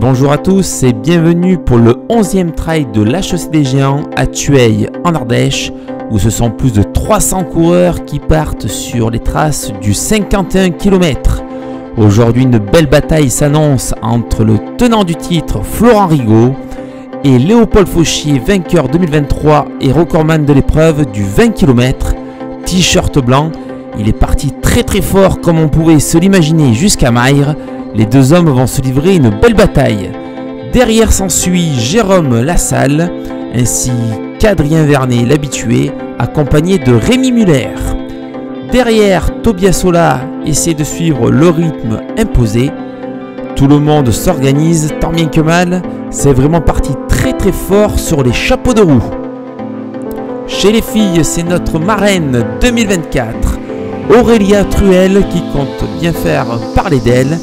Bonjour à tous et bienvenue pour le 11e trail de l'HEC des Géants à Tueil en Ardèche où ce sont plus de 300 coureurs qui partent sur les traces du 51 km. Aujourd'hui une belle bataille s'annonce entre le tenant du titre Florent Rigaud et Léopold Fauchier, vainqueur 2023 et recordman de l'épreuve du 20 km, t-shirt blanc. Il est parti très très fort comme on pouvait se l'imaginer jusqu'à Maire les deux hommes vont se livrer une belle bataille. Derrière s'ensuit Jérôme Lassalle, ainsi qu'Adrien Vernet, l'habitué, accompagné de Rémi Muller. Derrière, Tobias Sola essaie de suivre le rythme imposé. Tout le monde s'organise, tant bien que mal, c'est vraiment parti très très fort sur les chapeaux de roue. Chez les filles, c'est notre marraine 2024, Aurélia Truel, qui compte bien faire parler d'elle.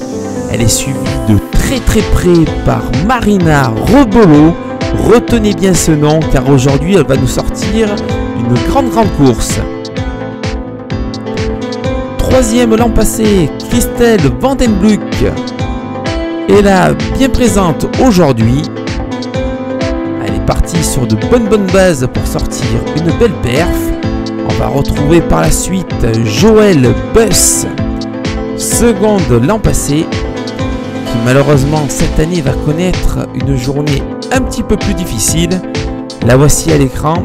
Elle est suivie de très très près par Marina Rebolo. Retenez bien ce nom car aujourd'hui elle va nous sortir une grande grande course. Troisième l'an passé, Christelle Vandenbluck est là bien présente aujourd'hui. Elle est partie sur de bonnes bonnes bases pour sortir une belle perf. On va retrouver par la suite Joël Buss, seconde l'an passé, malheureusement cette année va connaître une journée un petit peu plus difficile. La voici à l'écran.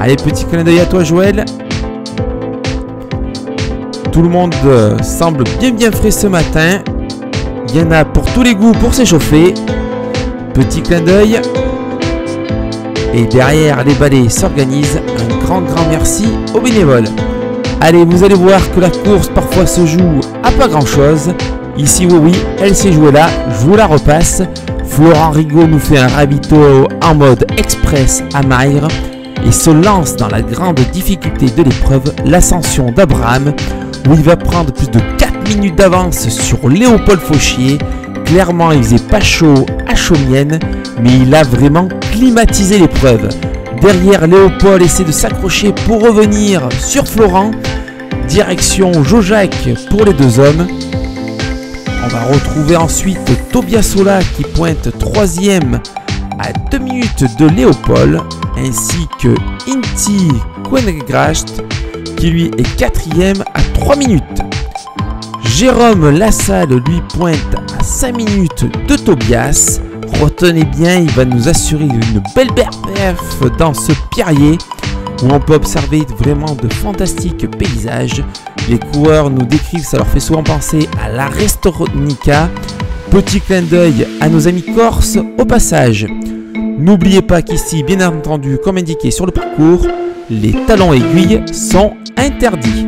Allez, petit clin d'œil à toi Joël. Tout le monde euh, semble bien bien frais ce matin. Il y en a pour tous les goûts pour s'échauffer. Petit clin d'œil. Et derrière les balais s'organisent. Un grand grand merci aux bénévoles. Allez, vous allez voir que la course parfois se joue à pas grand chose. Ici, oui, oui, elle s'est jouée là, je vous la repasse. Florent Rigaud nous fait un ravito en mode express à Maire et se lance dans la grande difficulté de l'épreuve, l'ascension d'Abraham, où il va prendre plus de 4 minutes d'avance sur Léopold Fauchier. Clairement, il faisait pas chaud à Chaumienne, mais il a vraiment climatisé l'épreuve. Derrière, Léopold essaie de s'accrocher pour revenir sur Florent. Direction Jojac pour les deux hommes. On va retrouver ensuite Tobias Sola qui pointe troisième à 2 minutes de Léopold, ainsi que Inti Quengracht qui lui est quatrième à 3 minutes. Jérôme Lassalle lui pointe à 5 minutes de Tobias. Retenez bien, il va nous assurer une belle perf dans ce pierrier où on peut observer vraiment de fantastiques paysages. Les coureurs nous décrivent, ça leur fait souvent penser à la Restonica. Petit clin d'œil à nos amis corses au passage. N'oubliez pas qu'ici, bien entendu, comme indiqué sur le parcours, les talons aiguilles sont interdits.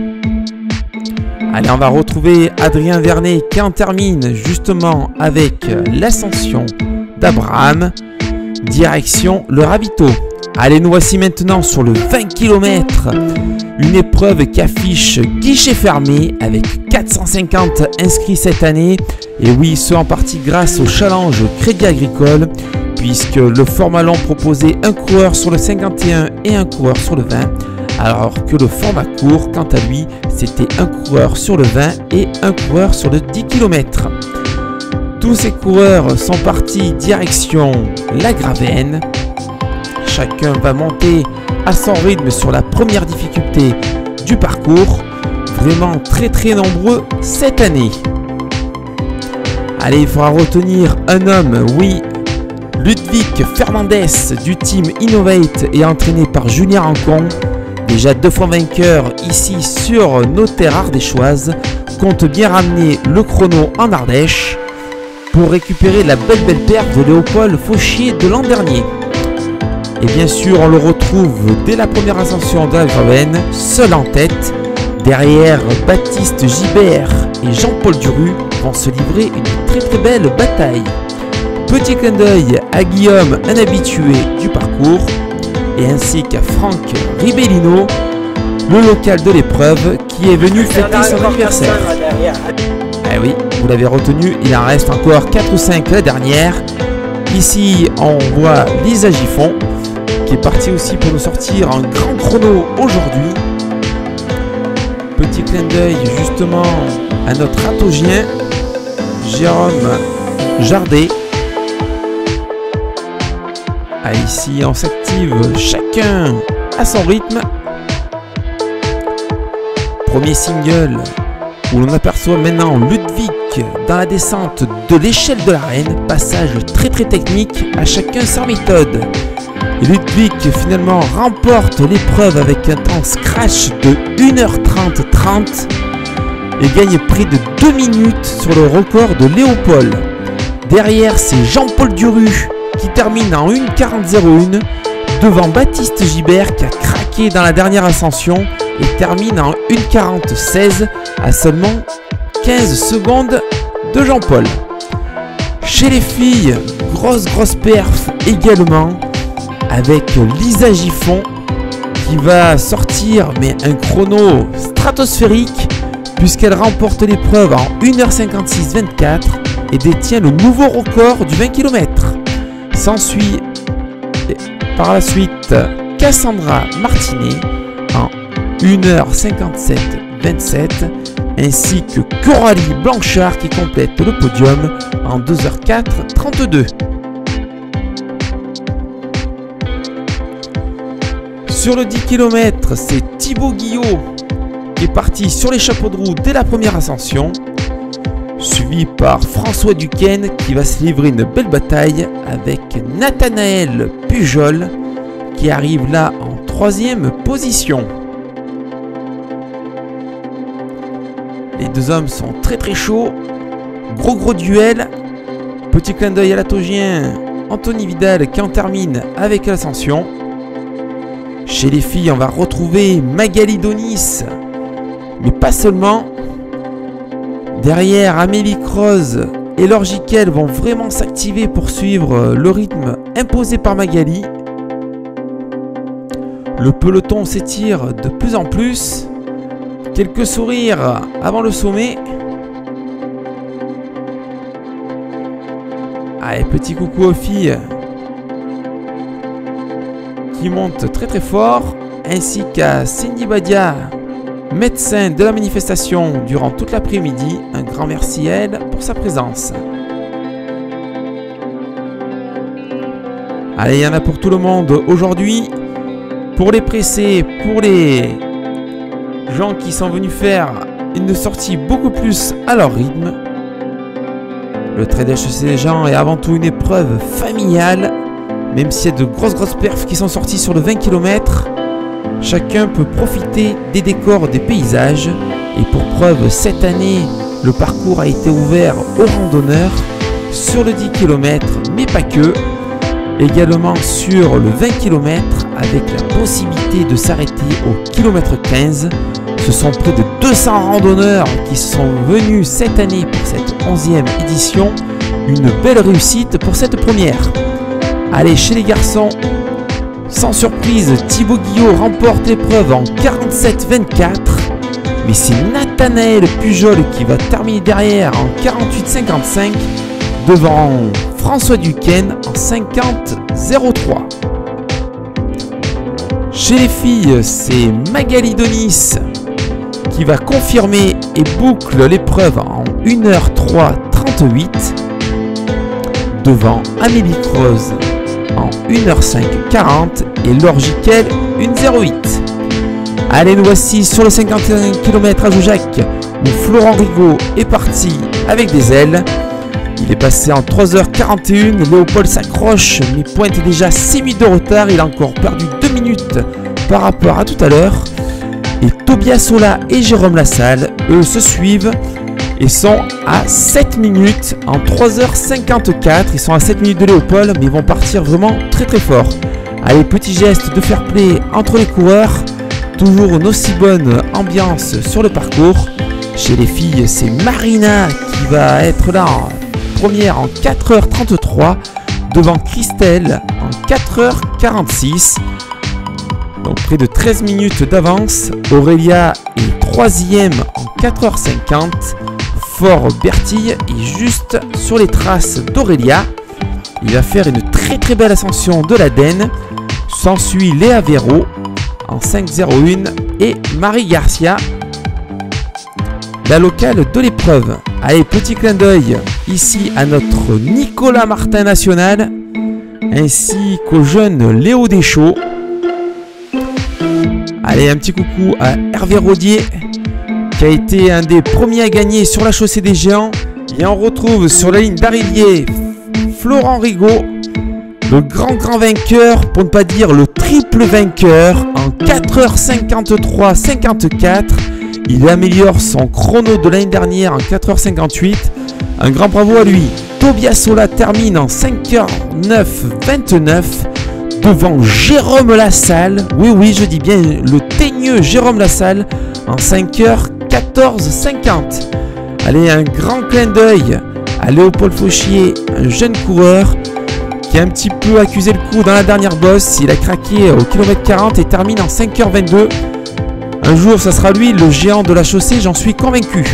Allez, on va retrouver Adrien Vernet qui en termine justement avec l'ascension d'Abraham. Direction le ravito. Allez, nous voici maintenant sur le 20 km. Une épreuve qui affiche guichet fermé avec 450 inscrits cette année. Et oui, ce en partie grâce au challenge Crédit Agricole, puisque le format long proposait un coureur sur le 51 et un coureur sur le 20, alors que le format court, quant à lui, c'était un coureur sur le 20 et un coureur sur le 10 km. Tous ces coureurs sont partis direction la Gravenne Chacun va monter à son rythme sur la première difficulté du parcours. Vraiment très très nombreux cette année. Allez, il faudra retenir un homme, oui. Ludwig Fernandez du team Innovate et entraîné par Julien Rancon. Déjà deux fois vainqueur ici sur nos terres ardéchoises, compte bien ramener le chrono en Ardèche pour récupérer la belle belle perte de Léopold Fauchier de l'an dernier. Et bien sûr, on le retrouve dès la première ascension de la Gravenne, seul en tête. Derrière, Baptiste Gibert et Jean-Paul Duru vont se livrer une très très belle bataille. Petit clin d'œil à Guillaume, un habitué du parcours, et ainsi qu'à Franck Ribellino, le local de l'épreuve qui est venu fêter son anniversaire. Eh oui, vous l'avez retenu, il en reste encore 4 ou 5 la dernière. Ici, on voit Lisa Giffon qui parti aussi pour nous sortir un grand chrono aujourd'hui. Petit clin d'œil justement à notre atogien Jérôme Jardet Ah, ici, on s'active chacun à son rythme. Premier single où l'on aperçoit maintenant Ludwig dans la descente de l'échelle de l'arène. Passage très très technique, à chacun sa méthode. Ludwig finalement remporte l'épreuve avec un temps scratch de 1h30 30 et gagne près de 2 minutes sur le record de Léopold. Derrière, c'est Jean-Paul Duru qui termine en 1.40.01 devant Baptiste Gibert qui a craqué dans la dernière ascension et termine en 1.40.16 à seulement 15 secondes de Jean-Paul. Chez les filles, grosse grosse perf également avec Lisa Giffon qui va sortir mais un chrono stratosphérique puisqu'elle remporte l'épreuve en 1h56-24 et détient le nouveau record du 20 km. S'ensuit par la suite Cassandra Martinet en 1h57-27 ainsi que Coralie Blanchard qui complète le podium en 2h04-32. Sur le 10 km, c'est Thibaut Guillot qui est parti sur les chapeaux de roue dès la première ascension, suivi par François Duquesne qui va se livrer une belle bataille avec Nathanaël Pujol qui arrive là en troisième position. Les deux hommes sont très très chauds. Gros gros duel. Petit clin d'œil à l'atogien Anthony Vidal qui en termine avec l'ascension. Chez les filles, on va retrouver Magali Donis. Mais pas seulement. Derrière, Amélie Croze et Laure vont vraiment s'activer pour suivre le rythme imposé par Magali. Le peloton s'étire de plus en plus. Quelques sourires avant le sommet. Allez, petit coucou aux filles monte très très fort, ainsi qu'à Cindy Badia, médecin de la manifestation durant toute l'après-midi. Un grand merci à elle pour sa présence. Allez, il y en a pour tout le monde aujourd'hui. Pour les pressés, pour les gens qui sont venus faire une sortie beaucoup plus à leur rythme. Le trade HC des gens est avant tout une épreuve familiale même s'il y a de grosses grosses perfs qui sont sortis sur le 20 km, chacun peut profiter des décors, des paysages. Et pour preuve, cette année, le parcours a été ouvert aux randonneurs sur le 10 km, mais pas que. Également sur le 20 km avec la possibilité de s'arrêter au kilomètre 15. Ce sont près de 200 randonneurs qui sont venus cette année pour cette 11e édition. Une belle réussite pour cette première. Allez, chez les garçons, sans surprise, Thibaut Guillot remporte l'épreuve en 47-24. Mais c'est Nathanaël Pujol qui va terminer derrière en 48-55 devant François Duquesne en 50-03. Chez les filles, c'est Magali Donis qui va confirmer et boucle l'épreuve en 1h03 38 devant Amélie Creuse en 1h05 40 et l'Orgiquel 1h08. Allez, nous voici sur le 51 km à Joujac où Florent Rigaud est parti avec des ailes. Il est passé en 3h41, Léopold s'accroche mais pointe déjà 6 minutes de retard, il a encore perdu 2 minutes par rapport à tout à l'heure. Et Tobias Sola et Jérôme Lassalle, eux, se suivent ils sont à 7 minutes en 3h54. Ils sont à 7 minutes de Léopold, mais ils vont partir vraiment très très fort. Allez, petit geste de fair play entre les coureurs. Toujours une aussi bonne ambiance sur le parcours. Chez les filles, c'est Marina qui va être là en première en 4h33 devant Christelle en 4h46. Donc près de 13 minutes d'avance. Aurélia est troisième en 4h50. Bertille est juste sur les traces d'Aurélia. Il va faire une très très belle ascension de l'Aden. S'ensuit Léa Véro en 5.01 et Marie Garcia, la locale de l'épreuve. Allez, petit clin d'œil ici à notre Nicolas Martin National ainsi qu'au jeune Léo Deschaux. Allez, un petit coucou à Hervé Rodier, qui a été un des premiers à gagner sur la chaussée des géants. Et on retrouve sur la ligne d'arrivée Florent Rigaud, le grand grand vainqueur, pour ne pas dire le triple vainqueur, en 4h53-54. Il améliore son chrono de l'année dernière en 4h58. Un grand bravo à lui. Tobias Sola termine en 5h09-29 devant Jérôme Lassalle. Oui, oui, je dis bien le teigneux Jérôme Lassalle en 5h14-50. Allez, un grand clin d'œil à Léopold Fauchier, un jeune coureur qui a un petit peu accusé le coup dans la dernière bosse. Il a craqué au kilomètre 40 et termine en 5h22. Un jour, ça sera lui le géant de la chaussée, j'en suis convaincu.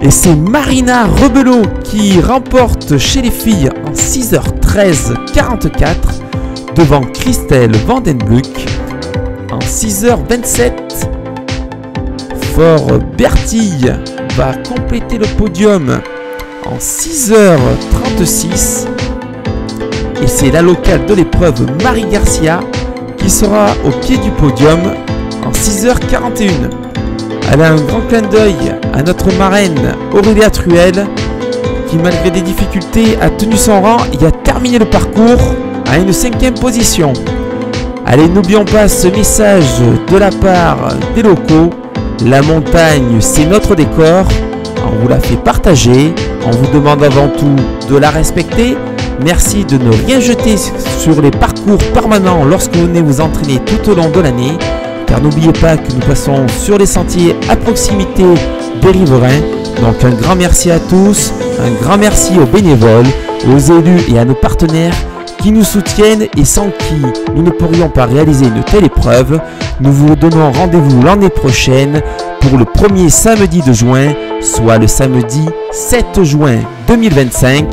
Et c'est Marina Rebelot qui remporte chez les filles en 6h13 44 devant Christelle Vandenbluck en 6h27. Bertille va compléter le podium en 6h36. Et c'est la locale de l'épreuve Marie Garcia qui sera au pied du podium en 6h41. Elle a un grand clin d'œil à notre marraine Aurélia Truel qui malgré des difficultés a tenu son rang et a terminé le parcours à une cinquième position. Allez, n'oublions pas ce message de la part des locaux. La montagne, c'est notre décor. On vous la fait partager. On vous demande avant tout de la respecter. Merci de ne rien jeter sur les parcours permanents lorsque vous venez vous entraîner tout au long de l'année. Car n'oubliez pas que nous passons sur les sentiers à proximité des riverains. Donc un grand merci à tous, un grand merci aux bénévoles, aux élus et à nos partenaires qui nous soutiennent et sans qui nous ne pourrions pas réaliser une telle épreuve. Nous vous donnons rendez-vous l'année prochaine pour le premier samedi de juin, soit le samedi 7 juin 2025.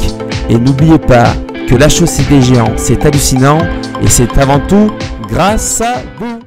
Et n'oubliez pas que la chaussée des géants, c'est hallucinant et c'est avant tout grâce à vous.